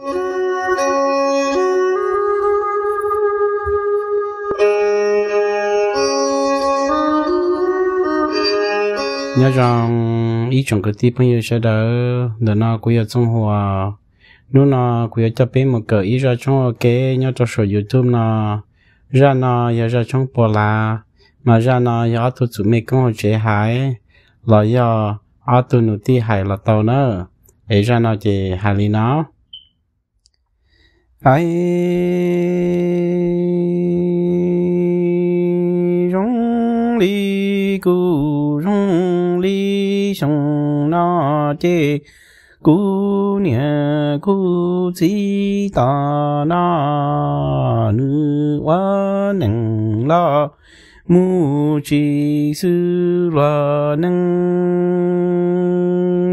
nhớ rằng ý chọn cái tiếp bây giờ sẽ đỡ nó cũng có trong hòa. Nếu nó cũng có cho bên một cái ý ra trong cái nhớ cho số youtube nó ra nó giờ ra trong bộ là mà ra nó giờ tôi chuẩn bị công chế hải là giờ, ở tôi nụ ti hải là tàu nữa ấy ra nó chỉ hải lý nó 哎，绒里古绒里香哪的姑娘，个最大哪女娃能啦，木吉斯啦能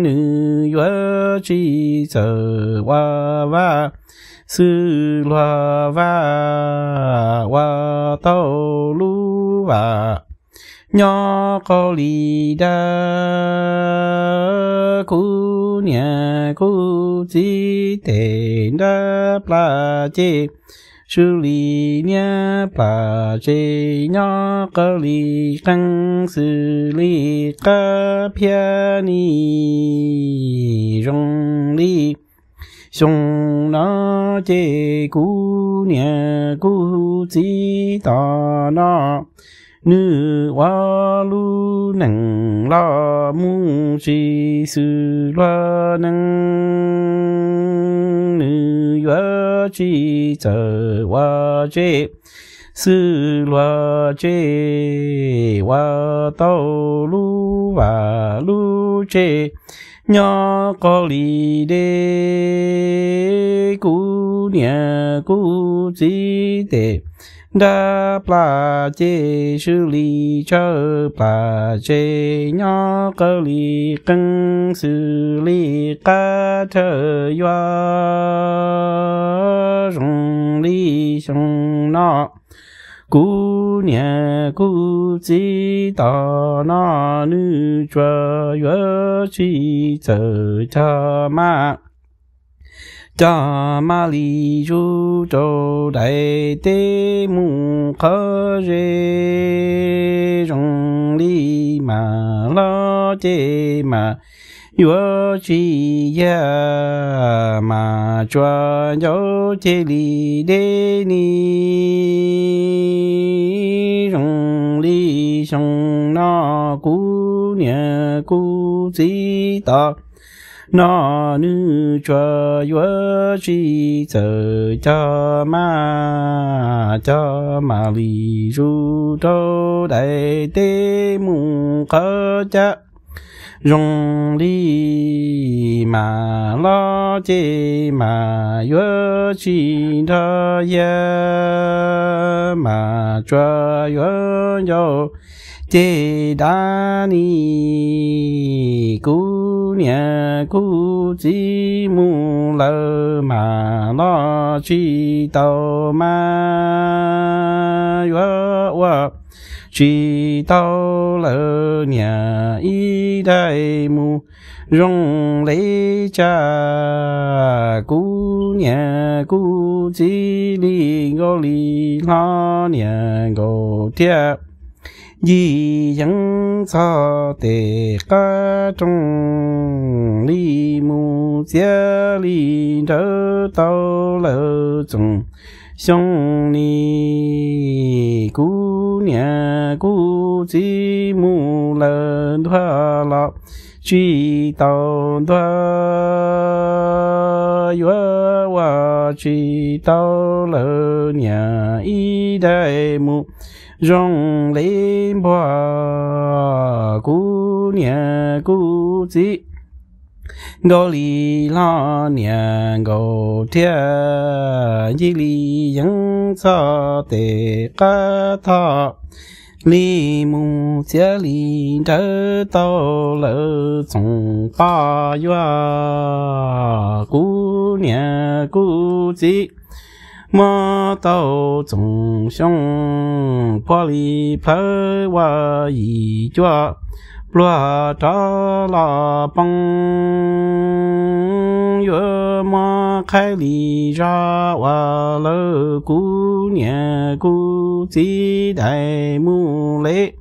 女娃几只娃娃。是罗哇哇道路哇，鸟高里的姑娘姑子带那把剑，手里拿把剑，娘高里更是里个偏里容里，胸囊。Nó chê cú nhà cú chỉ tỏ nó. Nữ hoa lu nặng lo mu chi sư lo nặng nữ hoa chi chờ hoa chê sư lo chê hoa tàu lu và lu chê nhỏ có lý đê cú Niên cũ di tiệp đã 里更 chê sư ly trợ và chê nhỏ 去走家门 cha ma li chu châu đại tế mu khơ rê rong li ma lo chê ma yo chi ya ma chua yo chê li đê ni rong li song na cú nhà cú chỉ ta nó nữ cho yo chi chờ cho ma cho ma li ru đâu đại tế mu khơ cha. Rong li ma lo chê ma yo chi thơ ya, ma chua yo yo chê đa ni, cú nhà cú chỉ mu lơ mà nó chi tàu ma yuo wa chỉ tàu lơ nhà y đại mu rong lấy cha cú nhà cú chỉ li ngô li lo nhà ngô thiệt 你应察得家中离母家里找到了种想你姑娘姑姐母来来来去到哪呀我去到了娘一代目让林波姑娘、姑姐，我李老娘、我爹，一里杨家的疙瘩，李木接、李周到老从八月，姑娘、姑姐。马到中乡，破里破我一脚，落扎拉崩，月马开里扎我老姑娘姑子带母来。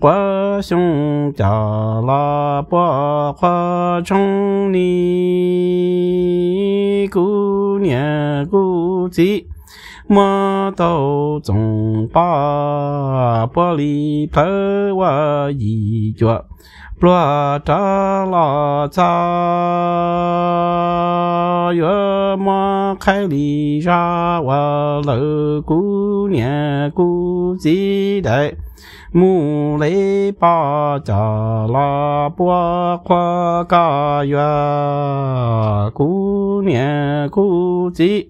我兄扎拉叭花冲你姑娘姑姐。莫道总把玻璃头我一脚，罗扎拉扎，月马开里上我老姑娘姑姐来，木雷巴扎拉波花家园，姑娘姑姐。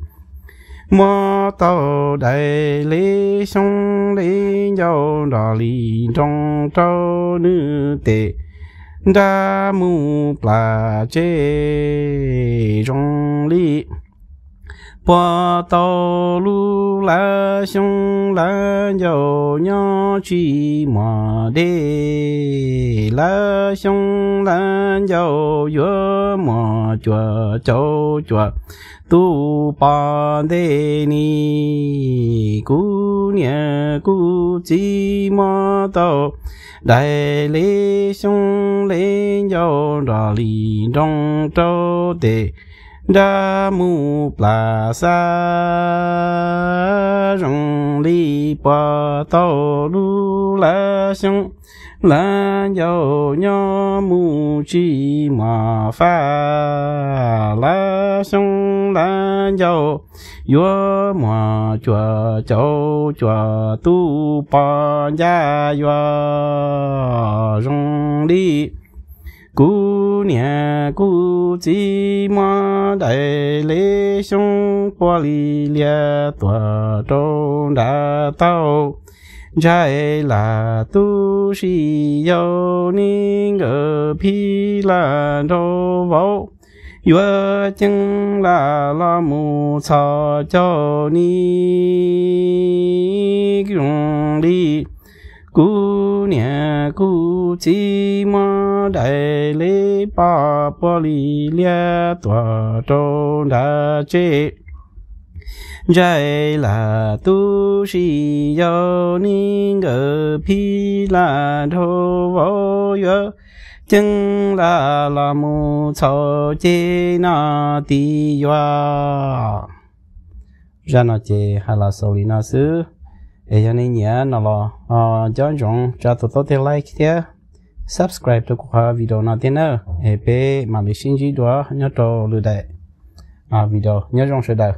Mà tàu đại lê sông lê nhau đà lý trong trâu nữ tệ. Đa mu pla chê trong lì bỏ tàu lu la xong la nhau nhau chi mà đê la sông la nhau yua mà chua châu chua tu pa de ni cu nhẹ cu chi đại lễ xong lễ nhau ra li trong trâu 达木巴 muflasa, rong li patah lu lason lan 绒里 cú nhà cú chi ma đại lễ sông qua li lia tòa trong đã tao trái là tu sĩ yêu ninh ở phi là đô vô yue chân là la mu cha cho ni dùng đi cú nhà cú chi ma đại lễ ba ba li lia tòa trong đã chế trái là tu sĩ yêu ninh ở phi là thô vô yo chân là là mu cho chế na ti yo ra nó chế hay là soli na sư. ấy e yani nya na la a jan jong cha to to te like te subscribe to kha video na te na e pe ma le shin ji do nya to lu dai a video nya jong she dai